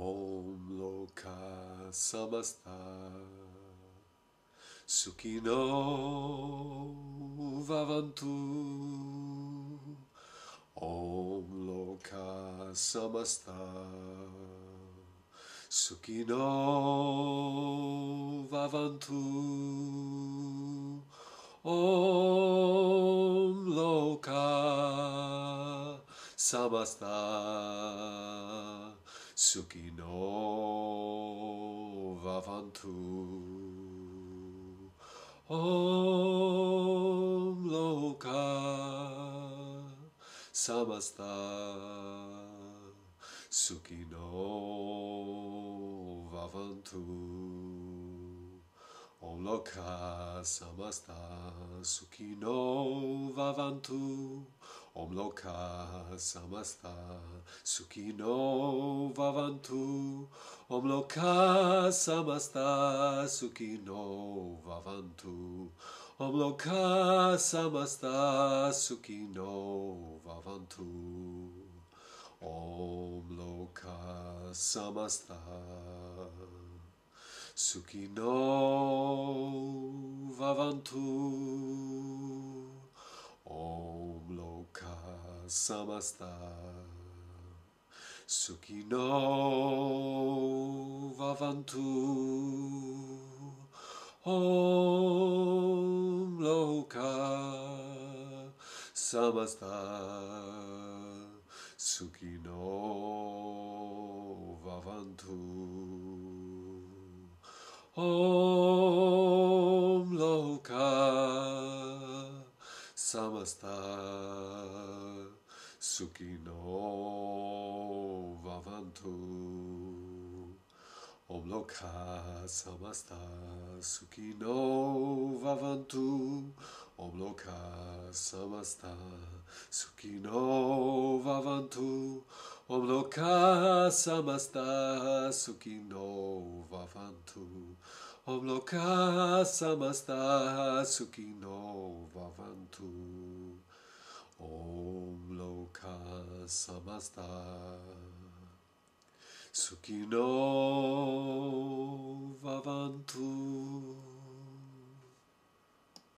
Om Loka Samasta Sukino Bhavantu Om Loka Samasta Sukino Bhavantu Om Loka Samasta Sukino Bhavantu. Om Loka Samasta. Sukino Bhavantu. Om Loka Samasta. Sukino Bhavantu Om Loka Samasta Sukino Bhavantu. Om Loka Samasta Sukino Bhavantu. Om Loka Samasta Sukino Bhavantu. Om Loka Samasta Sukino Bhavantu Om Loka Samasta Sukino Bhavantu Om Loka. Samasta Sukino Bhavantu Om Samasta Sukino Vavantu. Om Loka Samasta Sukino Vavantu. Om Loka Samasta Sukino Vavantu. Om Loka Samasta Sukino Vavantu. Om Loka Samasta Sukino Bhavantu Om Loka Samasta. Sukino